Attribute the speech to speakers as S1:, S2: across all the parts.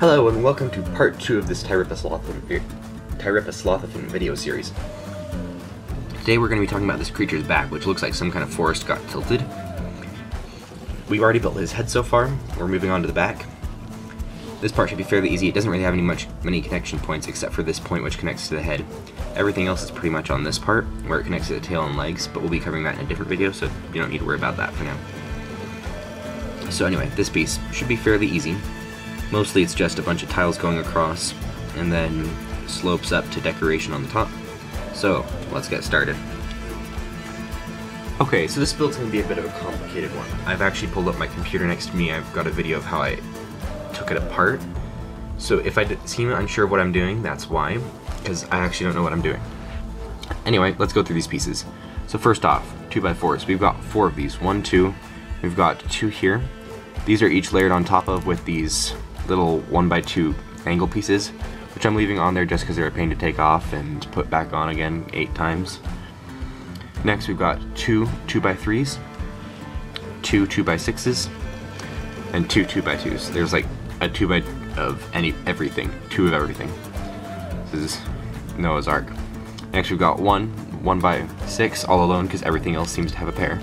S1: Hello and welcome to part 2 of this Tyripposlothephant video series. Today we're going to be talking about this creature's back, which looks like some kind of forest got tilted. We've already built his head so far, we're moving on to the back. This part should be fairly easy, it doesn't really have any much many connection points except for this point which connects to the head. Everything else is pretty much on this part, where it connects to the tail and legs, but we'll be covering that in a different video, so you don't need to worry about that for now. So anyway, this piece should be fairly easy. Mostly it's just a bunch of tiles going across, and then slopes up to decoration on the top. So, let's get started. Okay, so this build's going to be a bit of a complicated one. I've actually pulled up my computer next to me, I've got a video of how I took it apart. So if I seem unsure of what I'm doing, that's why because I actually don't know what I'm doing. Anyway, let's go through these pieces. So first off, 2x4s. We've got four of these. One, two. We've got two here. These are each layered on top of with these little 1x2 angle pieces, which I'm leaving on there just because they're a pain to take off and put back on again eight times. Next we've got two 2x3s, two 2x6s, and two 2x2s. There's like a 2x of any everything, two of everything. This is Noah's Ark. Next we've got one, one by six, all alone because everything else seems to have a pair.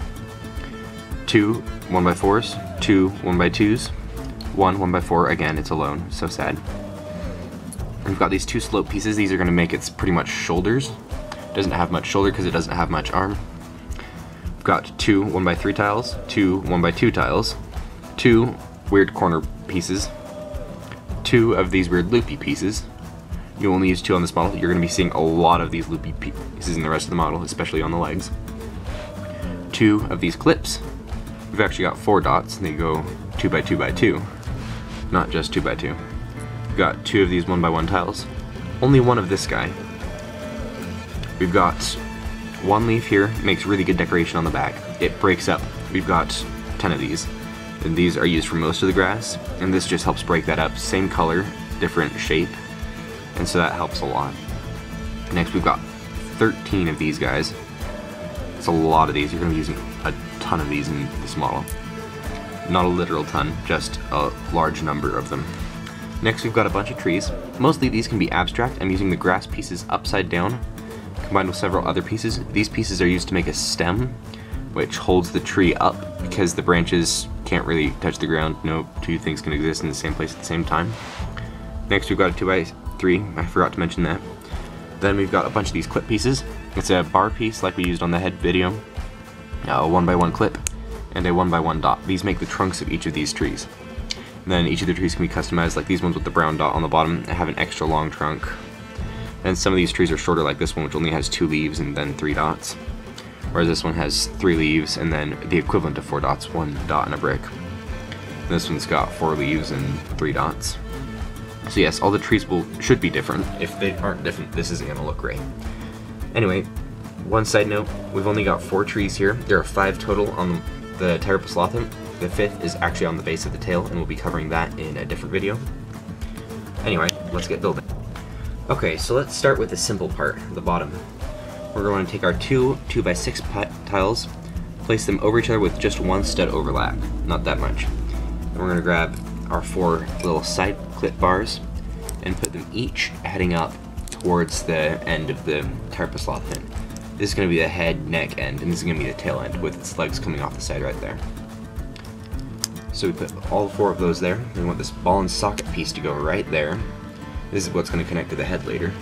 S1: Two, one by fours, two, one by twos, one, one by four, again, it's alone, so sad. We've got these two slope pieces, these are to make its pretty much shoulders. Doesn't have much shoulder because it doesn't have much arm. We've got two one by three tiles, two one by two tiles, two weird corner pieces, two of these weird loopy pieces, you only use two on this model, you're to be seeing a lot of these loopy pieces in the rest of the model, especially on the legs. Two of these clips. We've actually got four dots, and they go two by two by two, not just two by two. We've got two of these one by one tiles. Only one of this guy. We've got one leaf here, makes really good decoration on the back. It breaks up. We've got 10 of these. And these are used for most of the grass, and this just helps break that up. Same color, different shape, and so that helps a lot. Next we've got 13 of these guys. It's a lot of these, you're going to be using ton of these in this model. Not a literal ton, just a large number of them. Next we've got a bunch of trees. Mostly these can be abstract, I'm using the grass pieces upside down, combined with several other pieces. These pieces are used to make a stem, which holds the tree up because the branches can't really touch the ground. No two things can exist in the same place at the same time. Next we've got a 2 by three. I forgot to mention that. Then we've got a bunch of these clip pieces. It's a bar piece like we used on the head video, a one by one clip, and a one by one dot. These make the trunks of each of these trees. And then each of the trees can be customized, like these ones with the brown dot on the bottom have an extra long trunk. And some of these trees are shorter like this one which only has two leaves and then three dots. Whereas this one has three leaves and then the equivalent of four dots, one dot and a brick. And this one's got four leaves and three dots. So yes, all the trees will should be different. If they aren't different, this isn't gonna look great. Anyway, one side note, we've only got four trees here. There are five total on the Tyripposlothephant. The fifth is actually on the base of the tail, and we'll be covering that in a different video. Anyway, let's get building. Okay, so let's start with the simple part, the bottom. We're going to take our two 2x6 tiles, place them over each other with just one stud overlap, not that much. And we're going to grab our four little side clip bars and put them each heading up towards the end of the Tyripposlothephant. This is going to be the head, neck end, and this is going to be the tail end with its legs coming off the side right there. So we put all four of those there. We want this ball and socket piece to go right there. This is what's going to connect to the head later.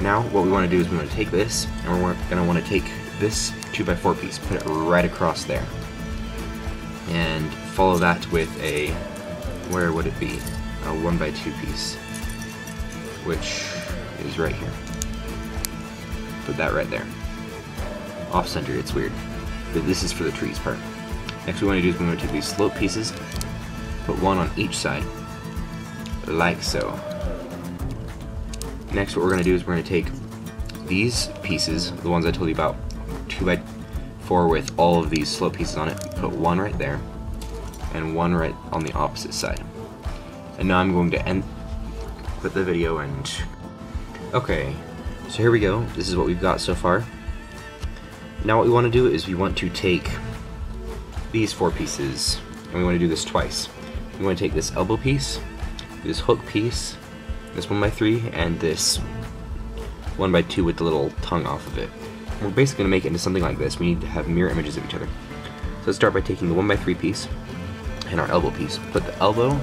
S1: Now what we want to do is we want to take this, and we're going to want to take this 2x4 piece, put it right across there. And follow that with a where would it be? A 1 by 2 piece, which is right here. Put that right there. Off-center, it's weird. But this is for the trees part. Next we want to do is we want to take these slope pieces, put one on each side, like so. Next what we're going to do is we're going to take these pieces, the ones I told you about, 2 by 4 with all of these slope pieces on it, put one right there, and one right on the opposite side. And now I'm going to end quit the video and okay so here we go this is what we've got so far now what we want to do is we want to take these four pieces, and we want to do this twice. We want to take this elbow piece, this hook piece, this one by three, and this one by two with the little tongue off of it. we're basically going to make it into something like this. We need to have mirror images of each other. So let's start by taking the one by three piece and our elbow piece. Put the elbow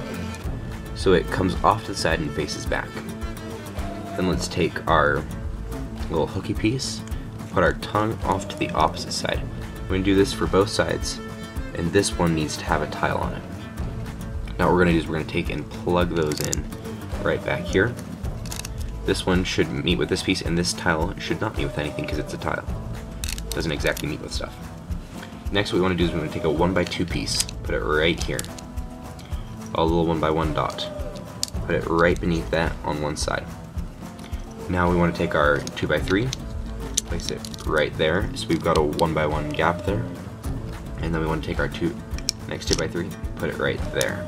S1: so it comes off to the side and faces back. Then let's take our little hooky piece, put our tongue off to the opposite side. We're going to do this for both sides, and this one needs to have a tile on it. Now what we're going to do is we're going to take and plug those in right back here. This one should meet with this piece, and this tile should not meet with anything because it's a tile. Doesn't exactly meet with stuff. Next what we want to do is we want to take a 1 by 2 piece, put it right here. A little 1 by 1 dot. Put it right beneath that on one side. Now we want to take our 2 by 3 place it right there. So we've got a 1 by 1 gap there. And then we want to take our two next 2 by 3 put it right there.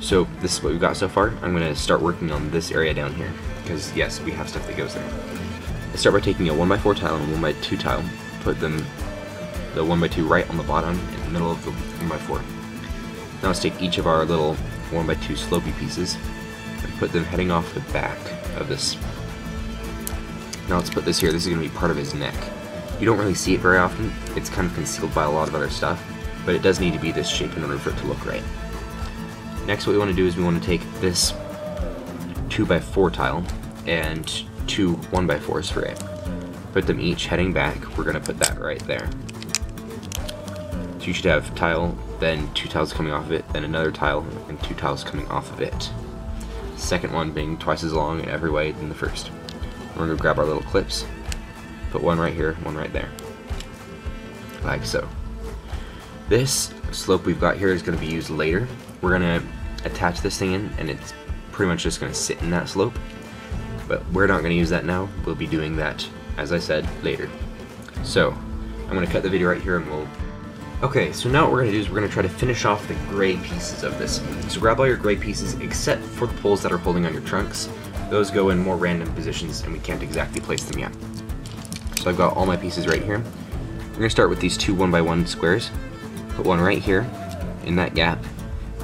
S1: So this is what we've got so far. I'm going to start working on this area down here. Because yes, we have stuff that goes there. Let's start by taking a 1x4 tile and a 1x2 tile. Put them, the 1x2 right on the bottom in the middle of the 1x4. Now let's take each of our little 1x2 slopey pieces and put them heading off the back of this. Now let's put this here. This is going to be part of his neck. You don't really see it very often. It's kind of concealed by a lot of other stuff, but it does need to be this shape in order for it to look right. Next what we want to do is we want to take this 2x4 tile and two 1x4s for it. Put them each heading back. We're going to put that right there. So you should have tile, then two tiles coming off of it, then another tile, and two tiles coming off of it. Second one being twice as long in every way than the first. We're going to grab our little clips, put one right here, one right there. Like so. This slope we've got here is going to be used later. We're going to attach this thing in and it's pretty much just going to sit in that slope. But we're not going to use that now. We'll be doing that, as I said, later. So, I'm going to cut the video right here and we'll... Okay, so now what we're going to do is we're going to try to finish off the gray pieces of this. So grab all your gray pieces except for the poles that are holding on your trunks. Those go in more random positions and we can't exactly place them yet. So I've got all my pieces right here. We're going to start with these two one by one squares. Put one right here in that gap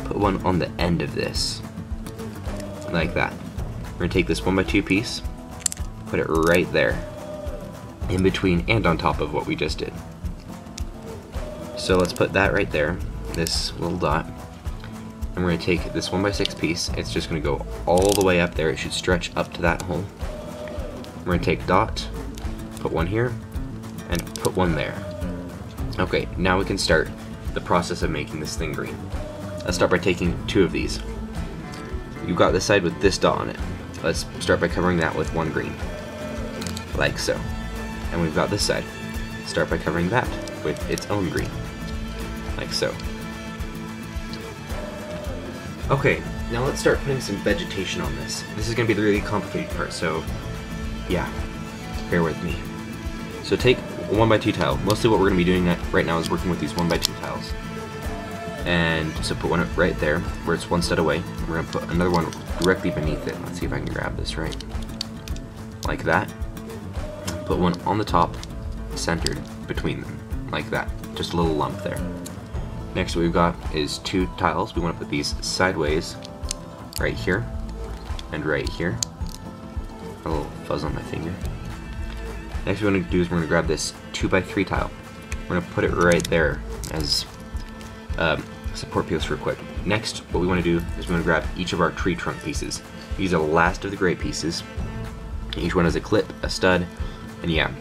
S1: put one on the end of this, like that. We're going to take this one by two piece, put it right there, in between and on top of what we just did. So let's put that right there, this little dot, and we're to take this 1x6 piece, it's just to go all the way up there, it should stretch up to that hole. We're to take dot, put one here, and put one there. Okay, now we can start the process of making this thing green. Let's start by taking two of these. You've got this side with this dot on it. Let's start by covering that with one green. Like so. And we've got this side. Start by covering that with its own green. Like so. Okay, now let's start putting some vegetation on this. This is going to be the really complicated part, so yeah, bear with me. So take a one by two tile. Mostly what we're going to be doing right now is working with these one by two tiles and so put one right there where it's one set away. We're gonna put another one directly beneath it. Let's see if I can grab this right. Like that. Put one on the top, centered between them, like that. Just a little lump there. Next what we've got is two tiles. We want to put these sideways right here and right here. A little fuzz on my finger. Next we're going to do is we're going to grab this 2x3 tile. We're going to put it right there as um, support piece real quick. Next, what we want to do is we want to grab each of our tree trunk pieces. These are the last of the gray pieces. Each one has a clip, a stud, and yeah.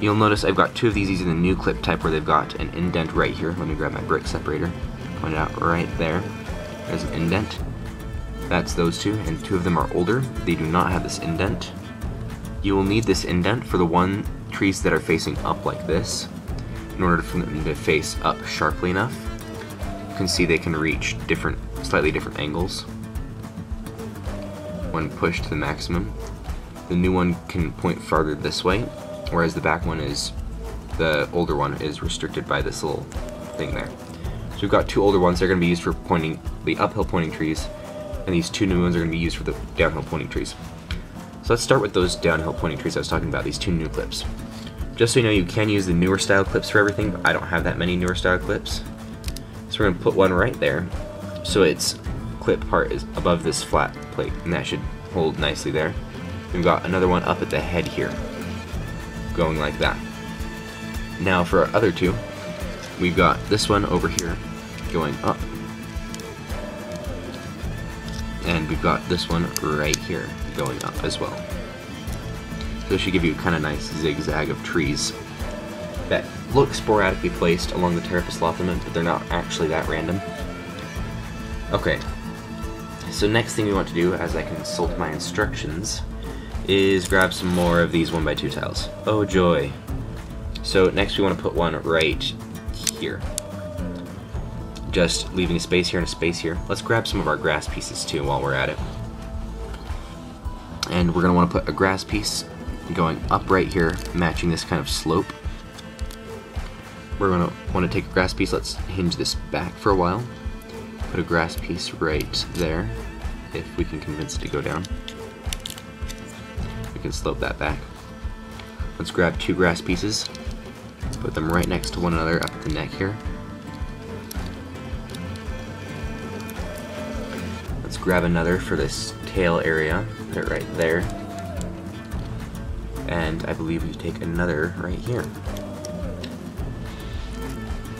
S1: You'll notice I've got two of these. Are the new clip type where they've got an indent right here. Let me grab my brick separator. Point it out right there. There's an indent. That's those two, and two of them are older. They do not have this indent. You will need this indent for the one trees that are facing up like this in order for them to face up sharply enough You can see they can reach different, slightly different angles when pushed to the maximum. The new one can point farther this way, whereas the back one is, the older one is restricted by this little thing there. So we've got two older ones, they're going to be used for pointing the uphill pointing trees, and these two new ones are going to be used for the downhill pointing trees. So let's start with those downhill pointing trees I was talking about, these two new clips. Just so you know, you can use the newer style clips for everything, but I don't have that many newer style clips. So we're going to put one right there, so its clip part is above this flat plate, and that should hold nicely there. We've got another one up at the head here, going like that. Now for our other two, we've got this one over here, going up. And we've got this one right here, going up as well. So this should give you a kind of nice zigzag of trees that look sporadically placed along the Pteropus but they're not actually that random. Okay, so next thing we want to do, as I consult my instructions, is grab some more of these 1x2 tiles. Oh joy! So next we want to put one right here. Just leaving a space here and a space here. Let's grab some of our grass pieces too while we're at it. And we're going to want to put a grass piece going up right here, matching this kind of slope. We're going to want to take a grass piece, let's hinge this back for a while. Put a grass piece right there, if we can convince it to go down. We can slope that back. Let's grab two grass pieces, put them right next to one another up the neck here. Let's grab another for this tail area, put it right there and I believe we take another right here.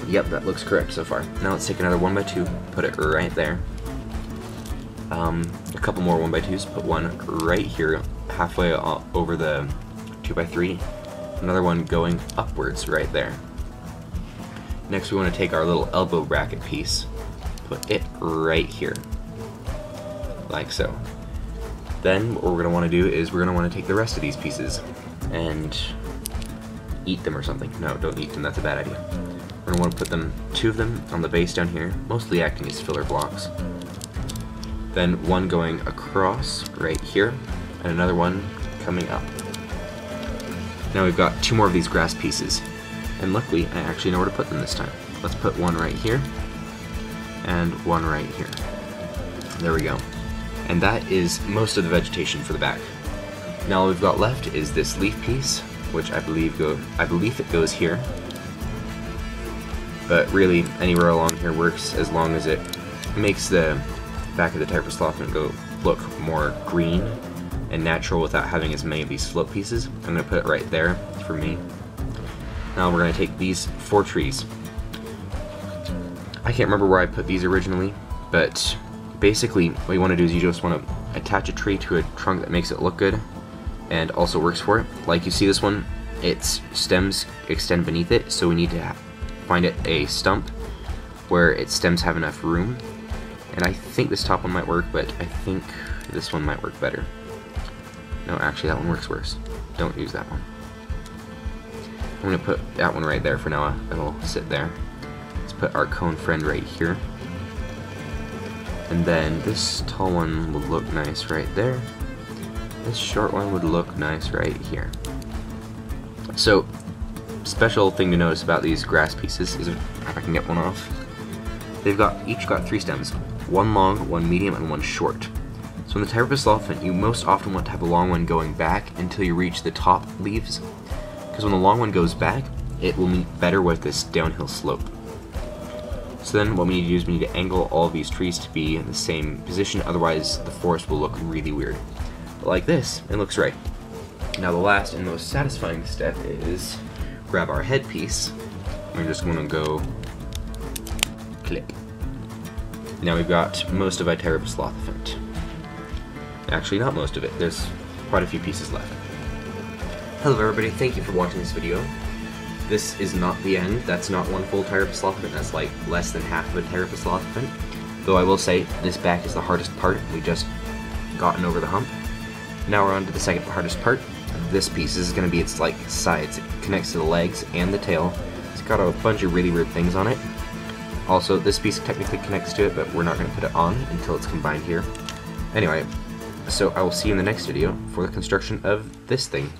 S1: Yep, that looks correct so far. Now let's take another 1x2, put it right there. Um, a couple more 1x2s, put one right here, halfway over the 2x3. Another one going upwards right there. Next we want to take our little elbow bracket piece, put it right here, like so. Then what we're going to want to do is we're going to want to take the rest of these pieces and eat them or something. No, don't eat them, that's a bad idea. We're going to want to put them, two of them on the base down here, mostly acting as filler blocks. Then one going across right here, and another one coming up. Now we've got two more of these grass pieces, and luckily I actually know where to put them this time. Let's put one right here, and one right here. There we go and that is most of the vegetation for the back. Now all we've got left is this leaf piece, which I believe go I believe it goes here. But really, anywhere along here works as long as it makes the back of the Pteropus go look more green and natural without having as many of these float pieces. I'm going to put it right there for me. Now we're going to take these four trees. I can't remember where I put these originally, but basically what you want to do is you just want to attach a tree to a trunk that makes it look good and also works for it. Like you see this one, its stems extend beneath it, so we need to find it a stump where its stems have enough room. And I think this top one might work, but I think this one might work better. No, actually that one works worse. Don't use that one. I'm going to put that one right there for now. It'll sit there. Let's put our cone friend right here. And then this tall one would look nice right there. This short one would look nice right here. So, special thing to notice about these grass pieces is if I can get one off. They've got each got three stems, one long, one medium, and one short. So in the Pteropus you most often want to have the long one going back until you reach the top leaves, because when the long one goes back, it will meet better with this downhill slope. So then what we need to do is we need to angle all these trees to be in the same position, otherwise the forest will look really weird. But like this, it looks right. Now the last and most satisfying step is grab our headpiece. We're just going to go clip. Now we've got most of Tyripposlothephant. Actually, not most of it. There's quite a few pieces left. Hello everybody, thank you for watching this video. This is not the end. That's not one full Lothifant. That's like less than half of a Lothifant. Though I will say, this back is the hardest part. We just gotten over the hump. Now we're on to the second hardest part. This piece this is going to be its like sides. It connects to the legs and the tail. It's got a bunch of really weird things on it. Also, this piece technically connects to it, but we're not going to put it on until it's combined here. Anyway, so I will see you in the next video for the construction of this thing.